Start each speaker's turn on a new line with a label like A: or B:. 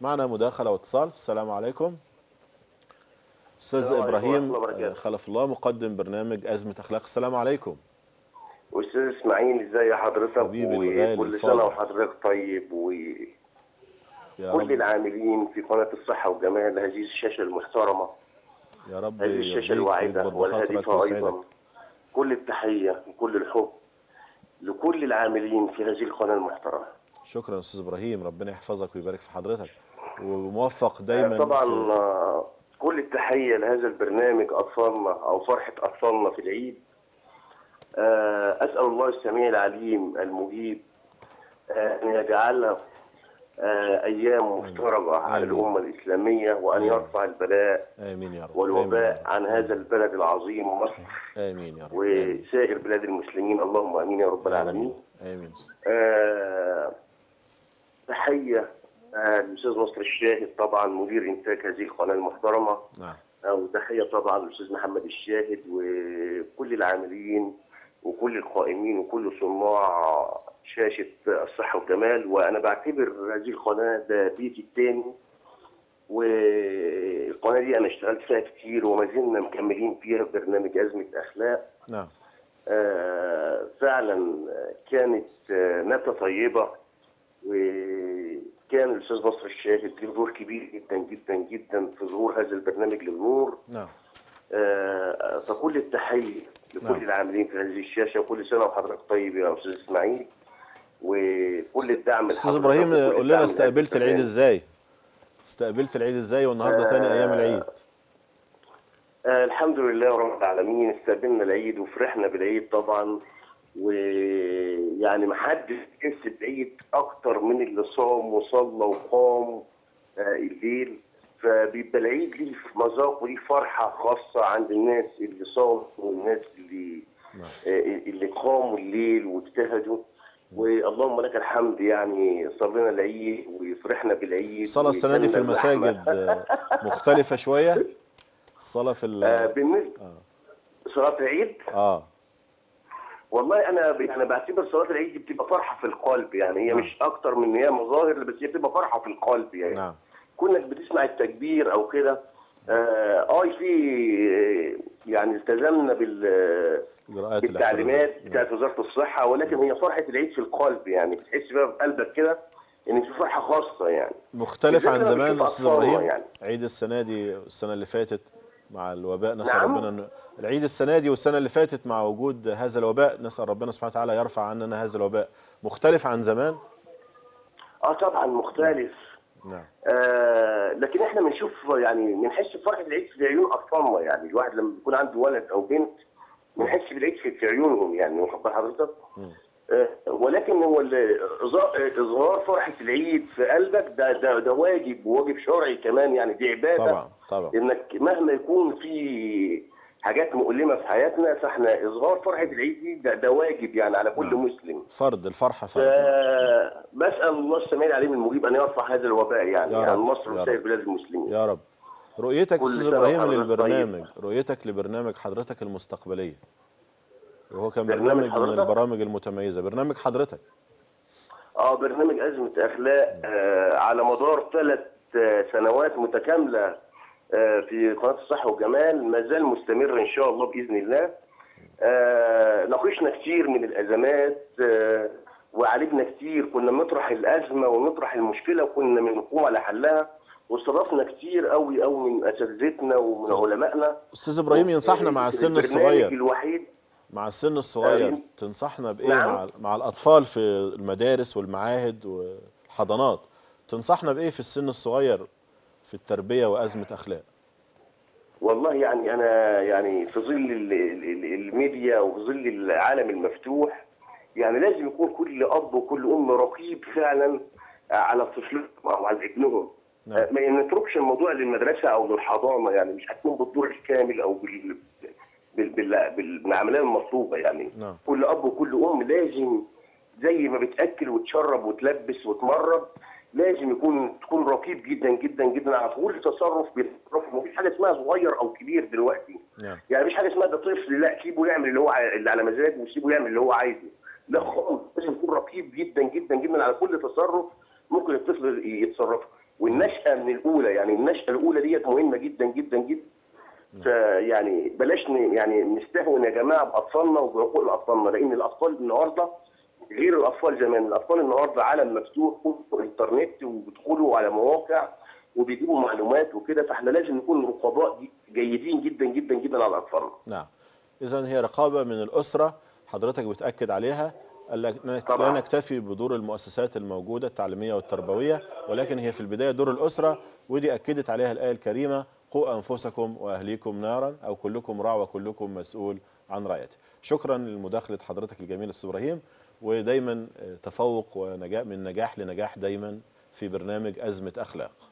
A: معنا مداخلة واتصال. السلام عليكم.
B: الله وبركاته.
A: آه، خلف الله مقدم برنامج أزمة أخلاق. السلام عليكم.
B: أستاذ إسماعيل إزاي حضرتك؟ وكل. سنة وحضرتك طيب وكل العاملين في قناة الصحة والجمال هذه الشاشة المحترمة.
A: يا رب
B: هذه والهادفة
A: بخاطرك
B: أيضا.
A: ويسعدك.
B: كل التحية وكل الحب لكل العاملين في هذه القناة المحترمة.
A: شكرا أستاذ إبراهيم. ربنا يحفظك ويبارك في حضرتك. وموفق دايما
B: طبعا
A: في-
B: آه، كل التحية لهذا البرنامج اطفالنا أو فرحة اطفالنا في العيد. آه، أسأل الله السميع العليم المجيب آه، أن يجعلها آه، أيام مفترجه على. الأمة الإسلامية وأن يرفع البلاء
A: آمين يا رب.
B: والوباء. عن هذا البلد العظيم مصر.
A: آمين يا رب.
B: وسائر بلاد المسلمين اللهم آمين يا رب العالمين.
A: آمين.
B: آه، تحية آه، للاستاذ نصر الشاهد طبعا مدير إنتاج هذه القناة المحترمة.
A: نعم.
B: أو تحية طبعا للأستاذ محمد الشاهد وكل العاملين وكل القائمين وكل صناع شاشة الصحة والجمال. وأنا بعتبر هذه القناة ده بيتي الثاني والقناة دي أنا اشتغلت فيها كتير وما زلنا مكملين فيها في برنامج أزمة أخلاق.
A: نعم.
B: آه، فعلا كانت آه، نبتة طيبة. وكان الأستاذ نصر الشاهد له دور كبير جدا جدا جدا في ظهور هذا البرنامج للنور.
A: نعم.
B: آه، فكل التحية لكل
A: نعم.
B: العاملين في هذه الشاشة وكل سنة وحضرتك طيب يا أستاذ إسماعيل. وكل الدعم
A: أستاذ
B: إبراهيم
A: قول لنا استقبلت العيد. إزاي؟ استقبلت العيد إزاي؟ والنهاردة تاني أيام العيد.
B: آه الحمد لله رب العالمين استقبلنا العيد وفرحنا بالعيد طبعا. ويعني ما حدش يحس بعيد أكتر من اللي صام وصلى وقام آه الليل. فبيبقى العيد ليه مذاق وليه فرحة خاصة عند الناس اللي صاموا والناس اللي آه اللي قاموا الليل واجتهدوا. واللهم لك الحمد يعني صلينا العيد وفرحنا بالعيد
A: الصلاه السنة دي في. المساجد آه، مختلفة شوية. الصلاه في ال-
B: آه بالنسبة صلاة العيد؟
A: آه.
B: والله أنا ب- أنا بعتبر صلاة العيد دي بتبقى فرحة في القلب يعني هي
A: نعم.
B: مش أكتر من هي مظاهر بس هي بتبقى فرحة في القلب يعني
A: نعم
B: كونك بتسمع التكبير أو كده آه آه، في آه، يعني التزمنا بال بالتعليمات. بتاعت وزارة الصحة ولكن هي فرحة العيد في القلب يعني تحس بقى بقلبك كده إن في فرحة خاصة يعني
A: مختلف عن زمان
B: أستاذ
A: إبراهيم
B: يعني.
A: عيد السنة دي والسنة اللي فاتت مع الوباء. نسأل
B: نعم.
A: ربنا العيد السنة دي والسنة اللي فاتت مع وجود هذا الوباء نسأل ربنا سبحانه وتعالى يرفع عننا هذا الوباء. مختلف عن زمان؟
B: آه طبعا مختلف.
A: نعم.
B: آه لكن إحنا بنشوف يعني بنحس بفرحة العيد في عيون أطفالنا. يعني الواحد لما بيكون عنده ولد أو بنت بنحس بالعيد في عيونهم يعني. واخد حضرتك؟ آه ولكن هو إظهار- إظهار فرحة العيد في قلبك ده ده ده واجب وواجب شرعي كمان يعني دي عبادة.
A: طبعا طبعا.
B: إنك مهما يكون في حاجات مؤلمة في حياتنا فإحنا إظهار فرحة العيد دي ده, ده واجب يعني على كل
A: نعم.
B: مسلم.
A: فرض الفرحة فرض.
B: آه، بسأل الله السميع العليم المجيب أن يرفع هذا الوباء يعني عن مصر
A: يا
B: وسائر. بلاد المسلمين.
A: يا رب. رؤيتك
B: أستاذ
A: إبراهيم
B: وحضرتك
A: للبرنامج رؤيتك لبرنامج حضرتك المستقبلية. وهو كان
B: برنامج
A: برنامج من؟ البرامج المتميزة برنامج حضرتك.
B: آه برنامج أزمة أخلاق آه على مدار ثلاث آه سنوات متكاملة آه في قناة الصحة والجمال ما زال مستمر إن شاء الله بإذن الله. آه ناقشنا كتير من الأزمات آه وعالجنا كتير كنا بنطرح الأزمة ونطرح المشكلة وكنا بنقوم على حلها. واستضفنا كتير قوي قوي من أساتذتنا ومن علمائنا.
A: أستاذ إبراهيم ينصحنا مع السن
B: البرنامج
A: الصغير.
B: الوحيد
A: مع السن الصغير. تنصحنا بإيه
B: نعم.
A: مع مع الأطفال في المدارس والمعاهد والحضانات تنصحنا بإيه في السن الصغير في التربية وأزمة أخلاق
B: والله يعني أنا يعني في ظل ال- ال- الميديا وفي ظل العالم المفتوح يعني لازم يكون كل أب وكل أم رقيب فعلا على طفلهم أو على ابنهم
A: نعم.
B: ما نتركش الموضوع للمدرسة أو للحضانة يعني مش هتكون بالدور الكامل أو بال- بالعملية المطلوبة يعني.
A: نعم.
B: كل أب وكل أم لازم زي ما بتأكل وتشرب وتلبس وتمرض لازم يكون تكون رقيب جدا جدا جدا على كل تصرف بيتصرف مفيش حاجة اسمها صغير أو كبير دلوقتي.
A: نعم.
B: يعني مفيش حاجة اسمها ده طفل لا سيبه يعمل اللي هو اللي على مزاجه وسيبه يعمل اللي هو عايزه. لا خالص لازم يكون رقيب جدا جدا جدا على كل تصرف ممكن الطفل يتصرف والنشأة من الأولى يعني النشأة الأولى ديت مهمة جدا جدا جدا. فيعني بلاش ن- يعني نستهون يا جماعة بأطفالنا وبعقول أطفالنا لأن الأطفال النهاردة غير الأطفال زمان الأطفال النهاردة عالم مفتوح وإنترنت وبيدخلوا على مواقع وبيجيبوا معلومات وكده فإحنا لازم نكون رقباء جيدين جدا جدا جدا على أطفالنا
A: نعم إذا هي رقابة من الأسرة حضرتك بتأكد عليها لا. نكتفي بدور المؤسسات الموجودة التعليمية والتربوية ولكن هي في البداية دور الأسرة ودي أكدت عليها الآية الكريمة قوا أنفسكم وأهليكم نارا أو كلكم راع وكلكم مسؤول عن رعيته. شكرا لمداخلة حضرتك الجميل أستاذ إبراهيم ودايما تفوق ونجاح من نجاح لنجاح دايما في برنامج أزمة أخلاق.